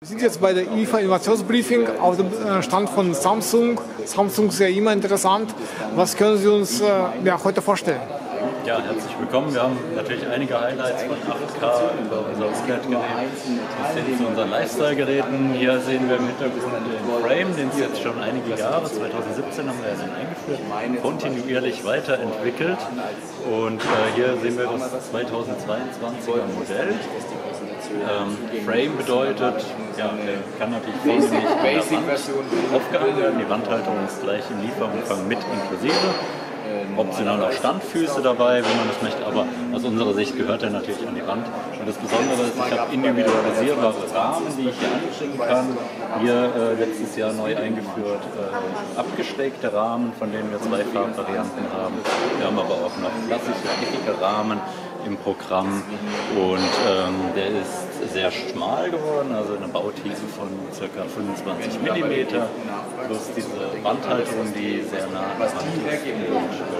Wir sind jetzt bei der IFA Innovationsbriefing auf dem äh, Stand von Samsung. Samsung ist ja immer interessant. Was können Sie uns äh, ja, heute vorstellen? Ja, herzlich willkommen. Wir haben natürlich einige Highlights von 8K über unser OLED-Gerät bis hin zu unseren Lifestyle-Geräten. Hier sehen wir im Hintergrund den Frame, den es jetzt schon einige Jahre, 2017 haben wir den eingeführt, kontinuierlich weiterentwickelt. Und äh, hier sehen wir das 2022er Modell. Ähm, Frame bedeutet, ja, der kann natürlich vorsichtig aufgehangen werden. Die Wandhalterung ist gleich im Lieferumfang mit inklusive optional auch Standfüße dabei, wenn man das möchte, aber aus unserer Sicht gehört er natürlich an die Wand. Und das Besondere ist, ich habe individualisierbare Rahmen, die ich hier anbringen kann. Hier äh, letztes Jahr neu eingeführt äh, abgesteckte Rahmen, von denen wir zwei Farbvarianten haben. Wir haben aber auch noch klassische, eckige Rahmen im Programm und ähm, der ist sehr schmal geworden, also eine Bautiefe von ca. 25 mm plus diese Wandhalterung, die sehr nah an der Wand ist.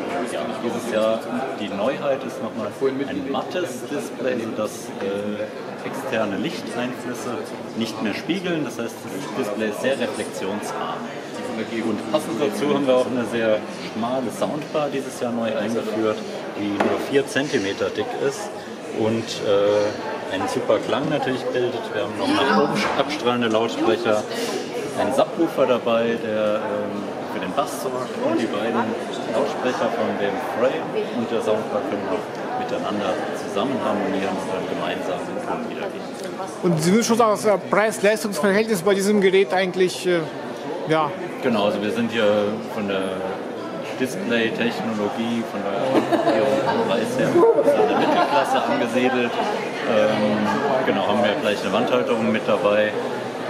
Dieses Jahr die Neuheit ist nochmal ein mattes Display, sodass äh, externe Lichteinflüsse nicht mehr spiegeln, das heißt das Display ist sehr reflexionsarm. Und passend dazu haben wir auch eine sehr schmale Soundbar dieses Jahr neu eingeführt, die nur 4 cm dick ist und äh, einen super Klang natürlich bildet. Wir haben noch nach oben abstrahlende Lautsprecher, einen Subwoofer dabei, der ähm, für den Bass sorgt und die beiden Lautsprecher von dem Frame und der Soundbar können auch miteinander zusammen harmonieren und dann gemeinsam den Ton wiedergeben. Und Sie würden schon sagen, das Preis-Leistungs-Verhältnis bei diesem Gerät eigentlich äh, ja, Genau, also wir sind hier von der Display-Technologie, von der Preis her in der Mittelklasse angesiedelt. Ähm, genau, haben wir gleich eine Wandhalterung mit dabei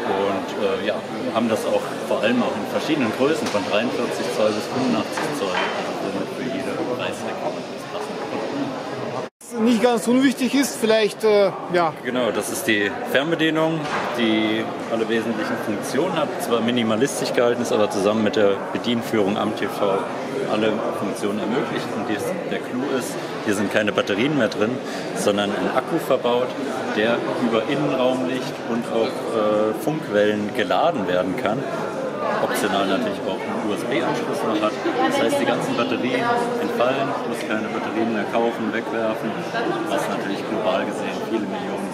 und äh, ja, haben das auch vor allem auch in verschiedenen Größen von 43 Zoll bis 85 Zoll, also für jede Preisregion nicht ganz unwichtig ist, vielleicht, äh, ja. Genau, das ist die Fernbedienung, die alle wesentlichen Funktionen hat, zwar minimalistisch gehalten ist, aber zusammen mit der Bedienführung am TV alle Funktionen ermöglicht. Und dies, der Clou ist, hier sind keine Batterien mehr drin, sondern ein Akku verbaut, der über Innenraumlicht und auch äh, Funkwellen geladen werden kann optional natürlich auch einen USB-Anschluss noch hat. Das heißt, die ganzen Batterien entfallen, muss keine Batterien mehr kaufen, wegwerfen, was natürlich global gesehen viele Millionen